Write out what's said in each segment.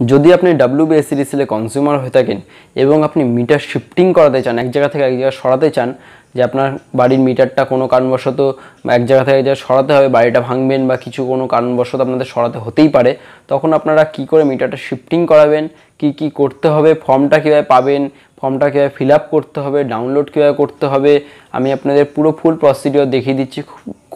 যদি আপনি ডাব্লিউবিএসসিডিসিএলে কনজিউমার হয়ে থাকেন এবং আপনি মিটার শিফটিং করাতে চান, এক জায়গা থেকে এক জায়গায় সরাতে চান, যে আপনার বাড়ির মিটারটা কোনো কারণবশত এক জায়গা থেকে এক জায়গায় সরাতে হবে, বাড়িটা ভাঙবেন বা কিছু কোনো কারণবশত আপনাদের সরাতে হতেই পারে, তখন আপনারা কি করে মিটারটা শিফটিং করাবেন, কি কি করতে হবে ফর্মটা কীভাবে পাবেন ফর্মটা কীভাবে ফিল আপ করতে হবে ডাউনলোড কীভাবে করতে হবে, আমি আপনাদের পুরো ফুল প্রসিডিওর দেখিয়ে দিচ্ছি।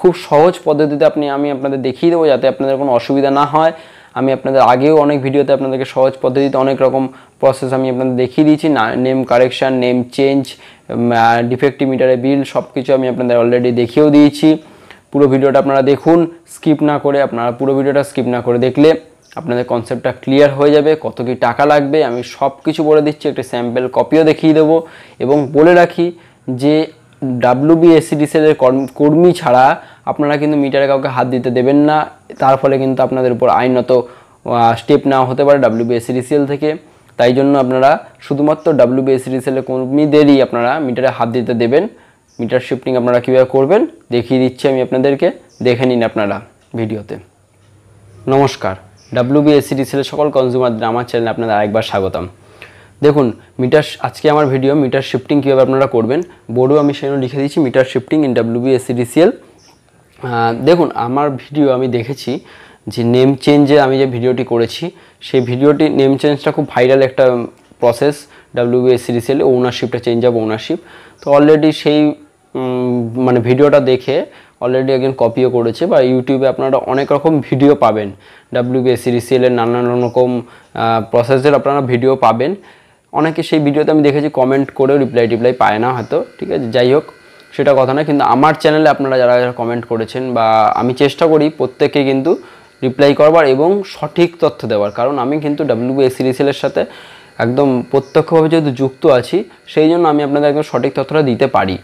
খুব সহজ পদ্ধতিতে আপনি, আমি আপনাদের দেখিয়ে দেবো যাতে আপনাদের কোনো অসুবিধা না হয়। আমি আপনাদের আগেও অনেক ভিডিওতে আপনাদেরকে সহজ পদ্ধতিতে অনেক রকম প্রসেস আমি আপনাদের দেখিয়ে দিয়েছি। না name correction name change defective মিটারের বিল সব কিছু আমি আপনাদের অলরেডি দেখিয়েও দিয়েছি। পুরো ভিডিওটা আপনারা দেখুন স্কিপ না করে আপনারা পুরো ভিডিওটা স্কিপ না করে দেখলে আপনাদের কনসেপ্টটা ক্লিয়ার হয়ে যাবে, কত কি টাকা লাগবে, আমি সব কিছু বলে দিচ্ছি, একটা স্যাম্পেল কপিও দেখিয়ে দেবো। এবং বলে রাখি যে ডাব্লিউবিএসসিডিসিএলের কর্মী ছাড়া আপনারা কিন্তু মিটারে কাউকে হাত দিতে দেবেন না। তার ফলে কিন্তু আপনাদের উপর আইনত স্টেপ নেওয়া হতে পারে ডাব্লিউবিএসসিডিসিএল থেকে। তাই জন্য আপনারা শুধুমাত্র ডাব্লিউবিএসসিডিসিএলের কর্মীদেরই আপনারা মিটারে হাত দিতে দেবেন। মিটার শিফটিং আপনারা কীভাবে করবেন দেখিয়ে দিচ্ছি আমি আপনাদেরকে। দেখে নিন আপনারা ভিডিওতে। নমস্কার। ডাব্লিউবিএসসিডিসিএলের সকল কনজিউমারদের আমার চ্যানেলে আপনাদের আরেকবার স্বাগতম। দেখুন, মিটার আজকে আমার ভিডিও মিটার শিফটিং কীভাবে আপনারা করবেন বোর্ডও আমি সেখানে লিখে দিচ্ছি মিটার শিফটিং ইন ডাব্লিউবিএসসিডিসিএল দেখুন, আমার ভিডিও আমি দেখেছি যে নেম চেঞ্জে আমি যে ভিডিওটি করেছি, সেই ভিডিওটি নেম চেঞ্জটা খুব ভাইরাল একটা প্রসেস ডাব্লিউবিএসসিডিসিএল ওনারশিপটা চেঞ্জ অফ ওনারশিপ তো অলরেডি সেই মানে ভিডিওটা দেখে অলরেডি একজন কপিও করেছে বা ইউটিউবে আপনারা অনেক রকম ভিডিও পাবেন। ডাব্লিউবিএসসিডিসিএলের নানান রকম প্রসেসের আপনারা ভিডিও পাবেন। অনেকে সেই ভিডিওতে আমি দেখেছি কমেন্ট করেও রিপ্লাই টিপ্লাই পায় না হয়তো, ঠিক আছে? যাই হোক সেটা কথা না কিন্তু আমার চ্যানেলে আপনারা যারা যারা কমেন্ট করেছেন বা আমি চেষ্টা করি প্রত্যেককে কিন্তু রিপ্লাই করবার এবং সঠিক তথ্য দেওয়ার। কারণ আমি কিন্তু ডাব্লিউবিএসিডিসিএলের সাথে একদম প্রত্যক্ষভাবে যেহেতু যুক্ত আছি, সেই জন্য আমি আপনাদের একদম সঠিক তথ্যটা দিতে পারি।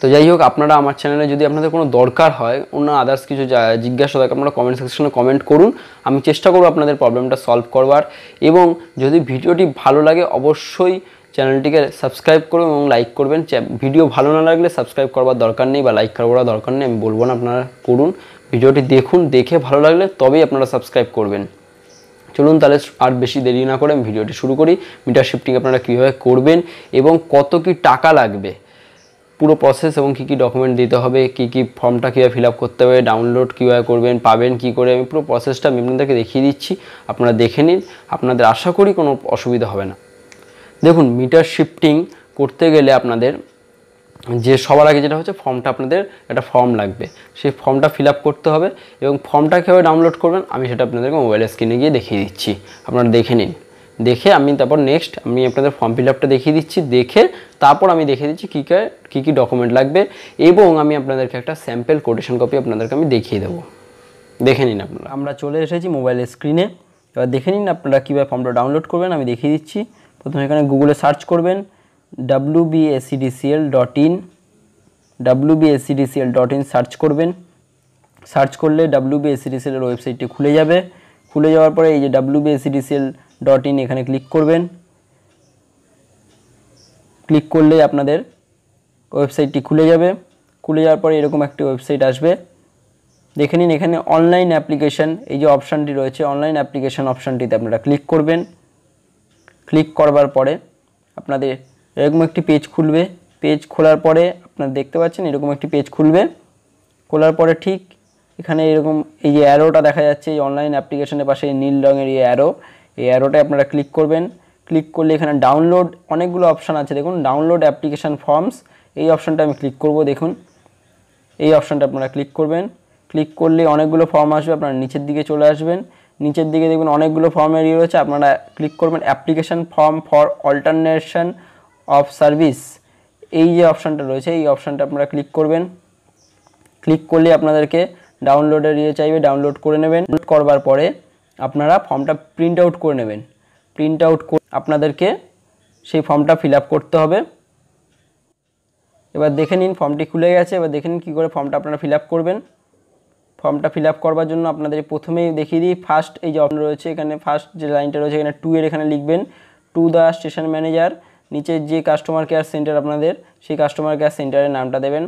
তো যাই হোক, আপনারা আমার চ্যানেলে যদি আপনাদের কোনো দরকার হয়, অন্য আদার্স কিছু জিজ্ঞাসা থাকে, আপনারা কমেন্ট সেকশনে কমেন্ট করুন। আমি চেষ্টা করব আপনাদের প্রবলেমটা সলভ করবার এবং যদি ভিডিওটি ভালো লাগে, অবশ্যই চ্যানেলটিকে সাবস্ক্রাইব করুন এবং লাইক করবেন। ভিডিও ভালো না লাগলে সাবস্ক্রাইব করবার দরকার নেই বা লাইক করার দরকার নেই, আমি বলব না আপনারা করুন। ভিডিওটি দেখুন, দেখে ভালো লাগলে তবেই আপনারা সাবস্ক্রাইব করবেন। চলুন তাহলে আর বেশি দেরি না করে আমি ভিডিওটি শুরু করি। মিটার শিফটিং আপনারা কীভাবে করবেন এবং কত কি টাকা লাগবে? পুরো প্রসেস এবং কী কী ডকুমেন্ট দিতে হবে, কী কী ফর্মটা কীভাবে ফিল আপ করতে হবে ডাউনলোড কীভাবে করবেন, পাবেন কী করে, আমি পুরো প্রসেসটা আমি আপনাদেরকে দেখিয়ে দিচ্ছি। আপনারা দেখে নিন। আপনাদের আশা করি কোনো অসুবিধা হবে না। দেখুন মিটার শিফটিং করতে গেলে আপনাদের যে সবার আগে যেটা হচ্ছে ফর্মটা আপনাদের একটা ফর্ম লাগবে। সেই ফর্মটা ফিল করতে হবে এবং ফর্মটা কীভাবে ডাউনলোড করবেন আমি সেটা আপনাদেরকে মোবাইলের স্ক্রিনে গিয়ে দেখিয়ে দিচ্ছি। আপনারা দেখে নিন। দেখে আমি তারপর নেক্সট আমি আপনাদের ফর্ম ফিল আপটা দেখিয়ে দিচ্ছি। দেখে তারপর আমি দেখিয়ে দিচ্ছি কী কী কী ডকুমেন্ট লাগবে এবং আমি আপনাদেরকে একটা স্যাম্পেল কোটেশন কপি আপনাদেরকে আমি দেখিয়ে দেবো। দেখে নিন আপনারা। আমরা চলে এসেছি মোবাইলের স্ক্রিনে এবার দেখে নিন আপনারা কীভাবে ফর্মটা ডাউনলোড করবেন, আমি দেখিয়ে দিচ্ছি। প্রথমে এখানে গুগলে সার্চ করবেন W BSEDCL dot in W BSEDCL dot in search করবেন। সার্চ করলে ডাব্লু বিএসিডিসিএলের ওয়েবসাইটটি খুলে যাবে। খুলে যাওয়ার পরে এই যে ডাব্লু বিএসিডিসিএল ডট ইন এখানে ক্লিক করবেন। ক্লিক করলে আপনাদের ওয়েবসাইটটি খুলে যাবে। খুলে যাওয়ার পরে এরকম একটি ওয়েবসাইট আসবে। দেখে নিন এখানে অনলাইন অ্যাপ্লিকেশান এই যে অপশানটি রয়েছে অনলাইন অ্যাপ্লিকেশান অপশানটিতে আপনারা ক্লিক করবেন। ক্লিক করবার পরে আপনাদের এরকম একটি পেজ খুলবে। পেজ খোলার পরে আপনারা দেখতে পাচ্ছেন এরকম একটি পেজ খুলবে। খোলার পরে ঠিক এখানে এরকম এই যে অ্যারোটা দেখা যাচ্ছে, এই অনলাইন অ্যাপ্লিকেশনের পাশে নীল রঙের এই অ্যারো এই অ্যারোটায় আপনারা ক্লিক করবেন। ক্লিক করলে এখানে ডাউনলোড অনেকগুলো অপশান আছে। দেখুন ডাউনলোড অ্যাপ্লিকেশান ফর্মস এই অপশানটা আমি ক্লিক করব, দেখুন। এই অপশানটা আপনারা ক্লিক করবেন। ক্লিক করলে অনেকগুলো ফর্ম আসবে, আপনারা নিচের দিকে চলে আসবেন। নিচের দিকে দেখবেন অনেকগুলো ফর্মের ইয়ে রয়েছে। আপনারা ক্লিক করবেন application form for alternation of service এই যে অপশানটা রয়েছে, এই অপশানটা আপনারা ক্লিক করবেন। ক্লিক করলে আপনাদেরকে ডাউনলোডের ইয়ে চাইবে ডাউনলোড করে নেবেন। করবার পরে আপনারা ফর্মটা প্রিন্ট আউট করে নেবেন। প্রিন্ট আউট আপনাদেরকে সেই ফর্মটা ফিল করতে হবে। এবার দেখে নিন ফর্মটি খুলে গেছে। এবার দেখে নিন কী করে ফর্মটা আপনারা ফিল করবেন। ফর্মটা ফিল আপ করবার জন্য আপনাদের প্রথমেই দেখিয়ে দিই ফার্স্ট এই যে অপশন রয়েছে, এখানে ফার্স্ট যে লাইনটা রয়েছে, এখানে টু এর এখানে লিখবেন টু দ্য স্টেশন ম্যানেজার নিচের যে কাস্টমার কেয়ার সেন্টার আপনাদের, সেই কাস্টমার কেয়ার সেন্টারের নামটা দেবেন।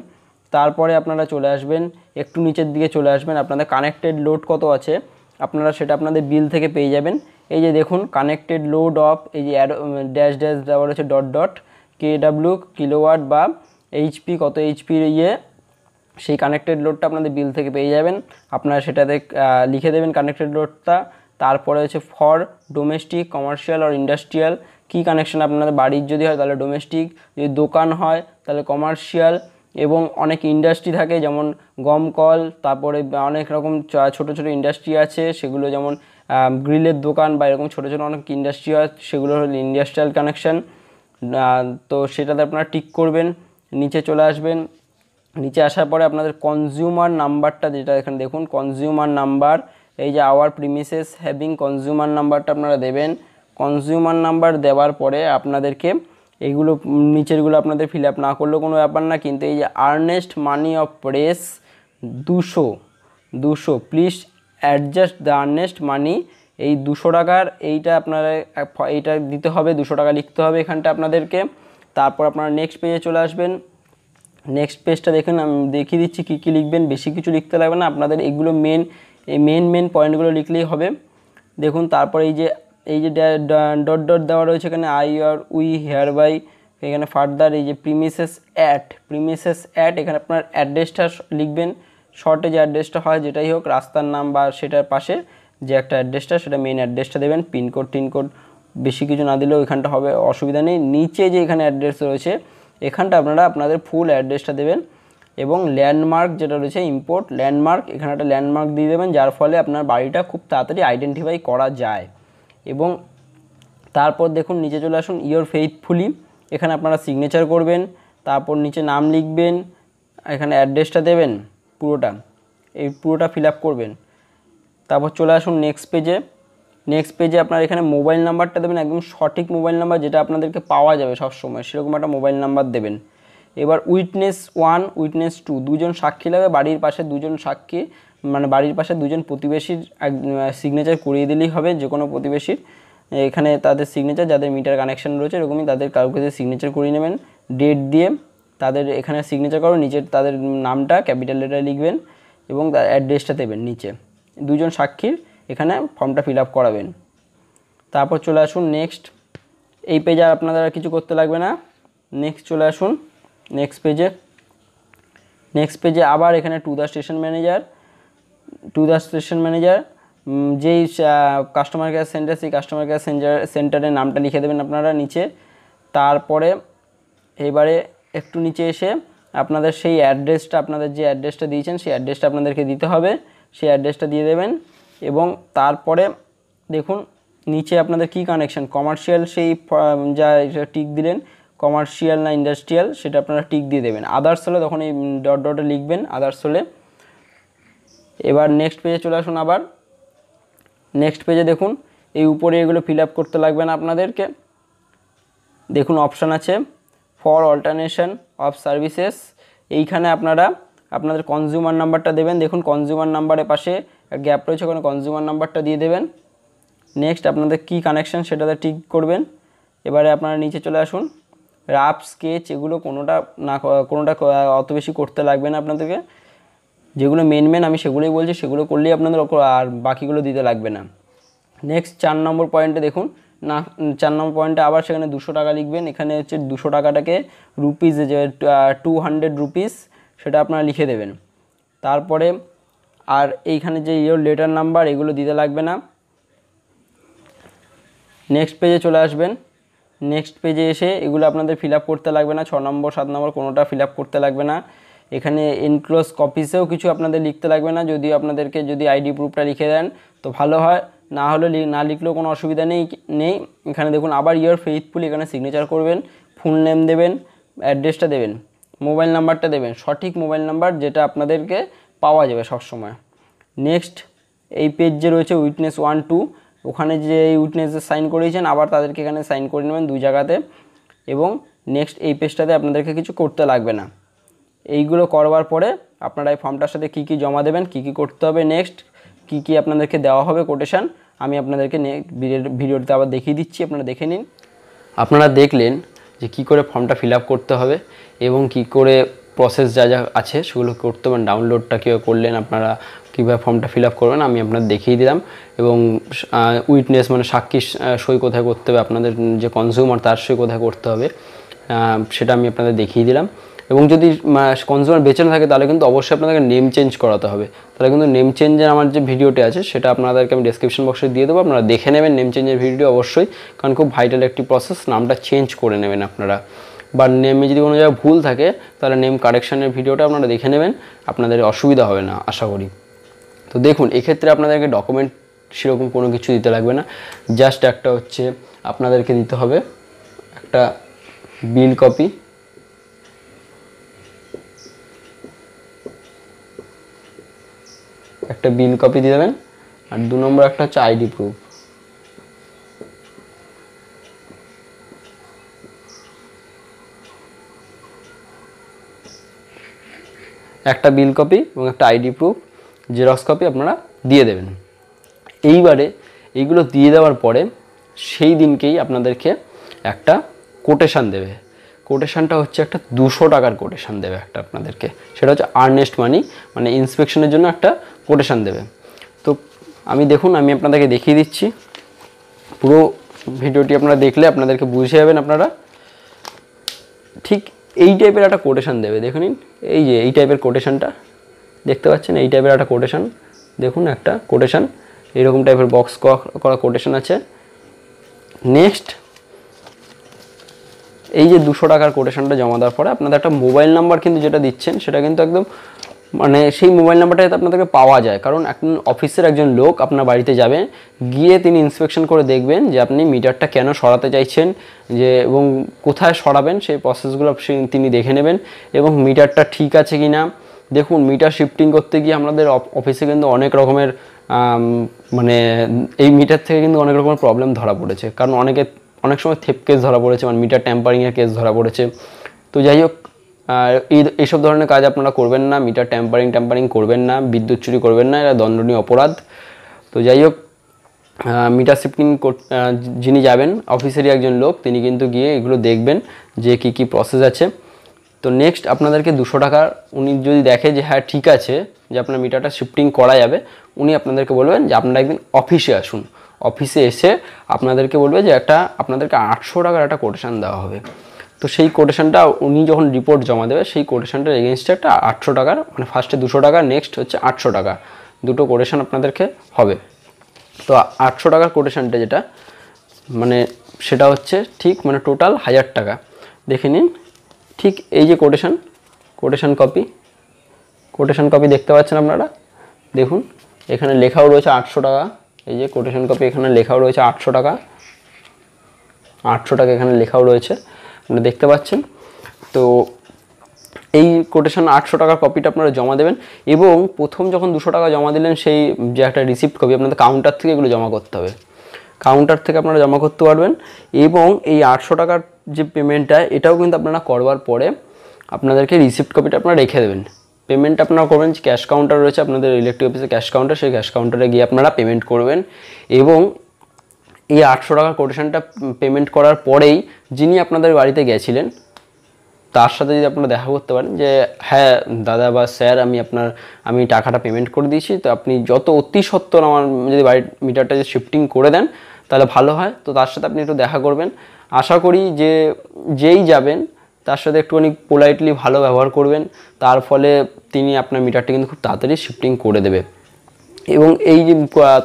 তারপরে আপনারা চলে আসবেন, একটু নিচের দিকে চলে আসবেন, আপনাদের কানেক্টেড লোড কত আছে, আপনারা সেটা আপনাদের বিল থেকে পেয়ে যাবেন। এই যে দেখুন কানেক্টেড লোড অফ এই যে ড্যাশ ড্যাশ দেওয়া রয়েছে dot dot K W kilowatt বা এইচপি কত এইচপির ইয়ে সেই কানেক্টেড লোডটা আপনাদের বিল থেকে পেয়ে যাবেন। আপনারা সেটাতে লিখে দেবেন কানেক্টেড লোডটা তারপরে হচ্ছে ফর ডোমেস্টিক কমার্শিয়াল আর ইন্ডাস্ট্রিয়াল কী কানেকশন আপনাদের বাড়ির যদি হয় তাহলে ডোমেস্টিক যদি দোকান হয় তাহলে কমার্শিয়াল এবং অনেক ইন্ডাস্ট্রি থাকে যেমন গমকল তারপরে অনেক রকম ছোট ছোট ইন্ডাস্ট্রি আছে। সেগুলো যেমন গ্রিলের দোকান বা এরকম ছোটো ছোটো অনেক ইন্ডাস্ট্রি হয় সেগুলো হলো ইন্ডাস্ট্রিয়াল কানেকশান তো সেটাতে আপনারা টিক করবেন, নিচে চলে আসবেন। নিচে আসার পরে আপনাদের কনজিউমার নাম্বারটা যেটা এখানে দেখুন কনজিউমার নাম্বার এই যে আওয়ার প্রিমিসেস হ্যাভিং কনজিউমার নাম্বারটা আপনারা দেবেন। কনজিউমার নাম্বার দেওয়ার পরে আপনাদেরকে এইগুলো নিচেরগুলো আপনাদের ফিল আপ না করলেও কোনো ব্যাপার না, কিন্তু এই যে আর্নেস্ট মানি অফ প্রেস দুশো দুশো please adjust the earnest money এই দুশো টাকার এইটা আপনারা, এইটা দিতে হবে, দুশো টাকা লিখতে হবে এখানটা আপনাদেরকে। তারপর আপনারা নেক্সট পেজে চলে আসবেন। নেক্সট পেজটা দেখুন, আমি দেখিয়ে দিচ্ছি কী কী লিখবেন, বেশি কিছু লিখতে লাগবে না, আপনাদের এগুলো মেন এই মেন মেন পয়েন্টগুলো লিখলেই হবে। দেখুন, তারপর এই যে এই যে ডট ডট দেওয়া রয়েছে এখানে I or we hereby এখানে ফার্দার এই যে প্রিমিসেস অ্যাট প্রিমিসেস অ্যাট এখানে আপনার অ্যাড্রেসটা লিখবেন শর্টে যে অ্যাড্রেসটা হয়, যেটাই হোক, রাস্তার নাম বা সেটার পাশে যে একটা অ্যাড্রেসটা সেটা মেন অ্যাড্রেসটা দেবেন পিনকোড টিনকোড বেশি কিছু না দিলেও এখানটা হবে, অসুবিধা নেই। নিচে যে এখানে অ্যাড্রেস রয়েছে এখানটা আপনারা আপনাদের ফুল অ্যাড্রেসটা দেবেন এবং ল্যান্ডমার্ক যেটা রয়েছে ইম্পোর্ট ল্যান্ডমার্ক এখানে একটা ল্যান্ডমার্ক দিয়ে দেবেন, যার ফলে আপনার বাড়িটা খুব তাড়াতাড়ি আইডেন্টিফাই করা যায়। এবং তারপর দেখুন, নিচে চলে আসুন ইয়োর ফেইথফুলি এখানে আপনারা সিগনেচার করবেন, তারপর নিচে নাম লিখবেন, এখানে অ্যাড্রেসটা দেবেন, পুরোটা, এই পুরোটা ফিল করবেন। তারপর চলে আসুন নেক্সট পেজে নেক্সট পেজে আপনার এখানে মোবাইল নাম্বারটা দেবেন, একদম সঠিক মোবাইল নাম্বার যেটা আপনাদেরকে পাওয়া যাবে সব সময় সেরকম একটা মোবাইল নাম্বার দেবেন। এবার উইটনেস ওয়ান উইটনেস টু দুজন সাক্ষী লাগবে, বাড়ির পাশে দুজন সাক্ষী মানে বাড়ির পাশে দুজন প্রতিবেশীর এক সিগনেচার করিয়ে দিলেই হবে, যে কোনো প্রতিবেশীর, এখানে তাদের সিগনেচার যাদের মিটার কানেকশান রয়েছে, এরকমই তাদের কাউকে সিগনেচার করিয়ে নেবেন। ডেট দিয়ে তাদের এখানে সিগনেচার করো, নিচের তাদের নামটা ক্যাপিটাল লেটারে লিখবেন, এবং অ্যাড্রেসটা দেবেন নিচে। দুজন সাক্ষীর এখানে ফর্মটা ফিল আপ করাবেন। তারপর চলে আসুন নেক্সট। এই পেজে আর আপনাদের কিছু করতে লাগবে না। নেক্সট চলে আসুন, নেক্সট পেজে। নেক্সট পেজে আবার এখানে to the station manager to the station manager যেই কাস্টমার কেয়ার সেন্টার সেই কাস্টমার কেয়ার সেন্টার সেন্টারের নামটা লিখে দেবেন আপনারা নিচে। তারপরে এবারে একটু নিচে এসে আপনাদের সেই অ্যাড্রেসটা আপনাদের যে অ্যাড্রেসটা দিয়েছেন, সেই অ্যাড্রেসটা আপনাদেরকে দিতে হবে। সেই অ্যাড্রেসটা দিয়ে দেবেন। এবং তারপরে দেখুন, নিচে আপনাদের কি কানেকশান কমার্শিয়াল সেই যা টিক দিলেন কমার্শিয়াল না ইন্ডাস্ট্রিয়াল সেটা আপনারা টিক দিয়ে দেবেন। আদার্স হলে তখন এই ডট ডটে লিখবেন আদার্স হলে। এবার নেক্সট পেজে চলে আসুন আবার। নেক্সট পেজে দেখুন, এই উপরে এগুলো ফিল করতে লাগবে না আপনাদেরকে। দেখুন অপশান আছে ফর অল্টারনেশন অফ সার্ভিসেস এইখানে আপনারা, আপনাদের কনজিউমার নাম্বারটা দেবেন। দেখুন কনজিউমার নাম্বারের পাশে গ্যাপ রয়েছে, ওখানে কনজিউমার নাম্বারটা দিয়ে দেবেন। নেক্সট আপনাদের কি কানেকশান সেটাতে ঠিক করবেন। এবারে আপনারা নিচে চলে আসুন। রাফ স্কেচ এগুলো কোনোটা না, কোনোটা অত বেশি করতে লাগবে না আপনাদেরকে। যেগুলো মেন মেন আমি সেগুলোই বলছি, সেগুলো করলেই আপনাদের আর বাকিগুলো দিতে লাগবে না। নেক্সট চার নম্বর পয়েন্টে দেখুন। না, চার নম্বর পয়েন্টে আবার সেখানে দুশো টাকা লিখবেন। এখানে হচ্ছে দুশো টাকাটাকে রুপিস যে টু হান্ড্রেড রুপিস সেটা আপনারা লিখে দেবেন। তারপরে আর এইখানে যে ইয়োর লেটার নাম্বার এগুলো দিতে লাগবে না। নেক্সট পেজে চলে আসবেন। নেক্সট পেজে এসে এগুলো আপনাদের ফিল করতে লাগবে না। ছ নম্বর, সাত নম্বর, কোনোটা ফিল করতে লাগবে না। এখানে এনক্লোজ কপিসেও কিছু আপনাদের লিখতে লাগবে না। যদি আপনাদেরকে যদি আইডি প্রুফটা লিখে দেন, তো ভালো হয়। না হলে না লিখলেও কোনো অসুবিধা নেই নেই। এখানে দেখুন আবার ইয়ার ফেইথফুল এখানে সিগনেচার করবেন। ফুল নেম দেবেন অ্যাড্রেসটা দেবেন মোবাইল নাম্বারটা দেবেন। সঠিক মোবাইল নাম্বার যেটা আপনাদেরকে পাওয়া যাবে সবসময় নেক্সট এই পেজ যে রয়েছে উইটনেস ওয়ান টু ওখানে যে উইটনেস সাইন করিয়েছেন, আবার তাদেরকে এখানে সাইন করে নেবেন দুই জায়গাতে এবং নেক্সট এই পেজটাতে আপনাদেরকে কিছু করতে লাগবে না। এইগুলো করবার পরে আপনারা এই ফর্মটার সাথে কী কী জমা দেবেন, কী কী করতে হবে নেক্সট কী কী আপনাদেরকে দেওয়া হবে কোটেশান আমি আপনাদেরকে ভিডিওতে আবার দেখিয়ে দিচ্ছি, আপনারা দেখে নিন। আপনারা দেখলেন যে কি করে ফর্মটা ফিল করতে হবে এবং কি করে প্রসেস যা যা আছে সেগুলো করতে পারেন। ডাউনলোডটা কীভাবে করলেন, আপনারা কীভাবে ফর্মটা ফিল আপ করবেন, আমি আপনাদের দেখিয়ে দিলাম। এবং উইটনেস মানে সাক্ষী সই কোথায় করতে হবে, আপনাদের যে কনজিউমার তার সই কোথায় করতে হবে সেটা আমি আপনাদের দেখিয়ে দিলাম। এবং যদি কনজিউমার বেঁচে না থাকে, তাহলে কিন্তু অবশ্যই আপনাদেরকে নেম চেঞ্জ করাতে হবে। তাহলে কিন্তু নেম চেঞ্জের আমার যে ভিডিওটি আছে, সেটা আপনাদেরকে আমি ডেসক্রিপশন বক্সে দিয়ে দেবো। আপনারা দেখে নেবেন নেম চেঞ্জের ভিডিও অবশ্যই। কারণ খুব ভাইটাল একটি প্রসেস নামটা চেঞ্জ করে নেবেন আপনারা। বা নেমে যদি কোনো জায়গায় ভুল থাকে, তাহলে নেম কারেকশানের ভিডিওটা আপনারা দেখে নেবেন। আপনাদের অসুবিধা হবে না, আশা করি। তো দেখুন, এক্ষেত্রে আপনাদেরকে ডকুমেন্ট সেরকম কোনো কিছু দিতে লাগবে না। জাস্ট একটা হচ্ছে, আপনাদেরকে দিতে হবে একটা বিল কপি একটা বিল কপি দিয়ে দেবেন। আর দু নম্বর একটা হচ্ছে আইডি প্রুফ একটা বিল কপি এবং একটা আইডি প্রুফ জেরক্স কপি আপনারা দিয়ে দেবেন। এইবারে এইগুলো দিয়ে দেওয়ার পরে সেই দিনকেই আপনাদেরকে একটা কোটেশান দেবে। কোটেশানটা হচ্ছে একটা দুশো টাকার কোটেশান দেবে একটা আপনাদেরকে। সেটা হচ্ছে আর্নেস্ট মানি মানে ইন্সপেকশনের জন্য একটা কোটেশান দেবে। তো আমি দেখুন, আমি আপনাদেরকে দেখিয়ে দিচ্ছি। পুরো ভিডিওটি আপনারা দেখলে আপনাদেরকে বুঝে যাবেন আপনারা। ঠিক এই টাইপের একটা কোটেশান দেবে দেখে নিন এই যে এই টাইপের কোটেশানটা দেখতে পাচ্ছেন, এই টাইপের একটা কোটেশান দেখুন একটা কোটেশান এরকম টাইপের বক্স করা কোটেশান আছে। নেক্সট এই যে দুশো টাকার কোটেশনটা জমা দেওয়ার পরে আপনাদের একটা মোবাইল নাম্বার কিন্তু যেটা দিচ্ছেন, সেটা কিন্তু একদম মানে সেই মোবাইল নাম্বারটা যাতে আপনাদেরকে পাওয়া যায়। কারণ একজন অফিসের একজন লোক আপনার বাড়িতে যাবে, গিয়ে তিনি ইন্সপেকশন করে দেখবেন যে আপনি মিটারটা কেন সরাতে চাইছেন, যে এবং কোথায় সরাবেন, সেই প্রসেসগুলো তিনি দেখে নেবেন এবং মিটারটা ঠিক আছে কি না দেখুন মিটার শিফটিং করতে গিয়ে আমাদের অফ- অফিসে কিন্তু অনেক রকমের মানে এই মিটার থেকে কিন্তু অনেক রকমের প্রবলেম ধরা পড়েছে। কারণ অনেকে, অনেক সময় থেপ কেস ধরা পড়েছে মানে মিটার ট্যাম্পারিংয়ের কেস ধরা পড়েছে। তো যাই হোক আর এই এইসব ধরনের কাজ আপনারা করবেন না মিটার ট্যাম্পারিং ট্যাম্পারিং করবেন না, বিদ্যুৎ চুরি করবেন না এটা দণ্ডনীয় অপরাধ। তো যাই হোক মিটার শিফটিং যিনি যাবেন অফিসেরই একজন লোক, তিনি কিন্তু গিয়ে এগুলো দেখবেন যে কি কি প্রসেস আছে। তো নেক্সট আপনাদেরকে দুশো টাকার উনি যদি দেখে যে হ্যাঁ ঠিক আছে, যে আপনার মিটারটা শিফটিং করা যাবে, উনি আপনাদেরকে বলবেন যে আপনারা একদিন অফিসে আসুন। অফিসে এসে আপনাদেরকে বলবে যে একটা, আপনাদেরকে আটশো টাকার একটা কোটেশন দেওয়া হবে। তো সেই কোটেশনটা উনি যখন রিপোর্ট জমা দেবে, সেই কোটেশনটার এগেনস্টে একটা আটশো টাকার মানে ফার্স্টে দুশো টাকা নেক্সট হচ্ছে আটশো টাকা। দুটো কোটেশন আপনাদেরকে হবে। তো আটশো টাকার কোটেশনটা যেটা মানে সেটা হচ্ছে ঠিক মানে টোটাল হাজার টাকা। দেখে নিন, ঠিক এই যে quotation quotation copy quotation copy দেখতে পাচ্ছেন আপনারা? দেখুন, এখানে লেখাও রয়েছে আটশো টাকা, এই যে কোটেশন কপি এখানে লেখাও রয়েছে আটশো টাকা। আটশো টাকা এখানে লেখাও রয়েছে। আপনারা দেখতে পাচ্ছেন। তো এই কোটেশন আটশো টাকার কপিটা আপনারা জমা দেবেন এবং প্রথম যখন দুশো টাকা জমা দিলেন, সেই যে একটা রিসিপ্ট কপি আপনাদের কাউন্টার থেকে এগুলো জমা করতে হবে। কাউন্টার থেকে আপনারা জমা করতে পারবেন এবং এই আটশো টাকার যে পেমেন্টটা এটাও কিন্তু আপনারা করবার পরে আপনাদেরকে রিসিপ্ট কপিটা আপনারা রেখে দেবেন। পেমেন্ট আপনারা করবেন, যে ক্যাশ কাউন্টার রয়েছে আপনাদের ইলেকট্রিক অফিসে ক্যাশ কাউন্টার সেই ক্যাশ কাউন্টারে গিয়ে আপনারা পেমেন্ট করবেন এবং এই আটশো টাকার কোটেশনটা পেমেন্ট করার পরেই যিনি আপনাদের বাড়িতে গেছিলেন, তার সাথে যদি আপনারা দেখা করতে পারেন যে হ্যাঁ দাদা বা স্যার, আমি আপনার, আমি টাকাটা পেমেন্ট করে দিয়েছি, তো আপনি যত অতি সত্বর আমার যদি বাড়ির মিটারটা যদি শিফটিং করে দেন, তাহলে ভালো হয়। তো তার সাথে আপনি একটু দেখা করবেন। আশা করি যে, যেই যাবেন, তার সাথে একটুখানি পোলাইটলি ভালো ব্যবহার করবেন। তার ফলে তিনি আপনার মিটারটা কিন্তু খুব তাড়াতাড়ি শিফটিং করে দেবে। এবং এই যে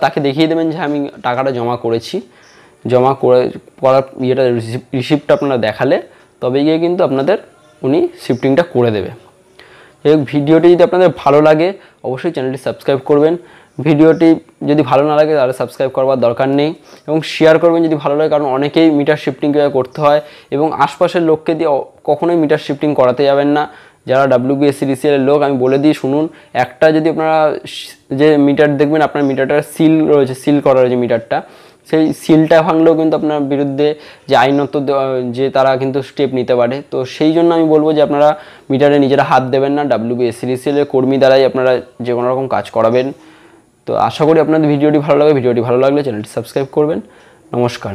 তাকে দেখিয়ে দেবেন যে আমি টাকাটা জমা করেছি। জমা করে, করার ইয়েটা রিসিপ্টটা আপনারা দেখালে, তবে গিয়ে কিন্তু আপনাদের উনি শিফটিংটা করে দেবে। হোক, ভিডিওটি যদি আপনাদের ভালো লাগে, অবশ্যই চ্যানেলটি সাবস্ক্রাইব করবেন। ভিডিওটি যদি ভালো না লাগে, তাহলে সাবস্ক্রাইব করবার দরকার নেই। এবং শেয়ার করবেন যদি ভালো লাগে, কারণ অনেকেই মিটার শিফটিং করতে হয়। এবং আশপাশের লোককে দিয়ে কখনোই মিটার শিফটিং করাতে যাবেন না। যারা ডাব্লিউবিএসসি এর লোক, আমি বলে দিই, শুনুন, একটা যদি আপনারা যে মিটার দেখবেন, আপনার মিটারটার সিল রয়েছে, সিল করা রয়েছে মিটারটা, সেই সিলটা ভাঙলেও কিন্তু আপনার বিরুদ্ধে যে আইনত যে তারা কিন্তু স্টেপ নিতে পারে। তো সেই জন্য আমি বলব যে আপনারা মিটারে নিজেরা হাত দেবেন না ডাব্লিউবিএসসিডিসিএল এর কর্মী দ্বারাই আপনারা যে কোনো রকম কাজ করাবেন। তো আশা করি আপনাদের ভিডিওটি ভালো লাগে ভিডিওটি ভালো লাগলে চ্যানেলটি সাবস্ক্রাইব করবেন। নমস্কার।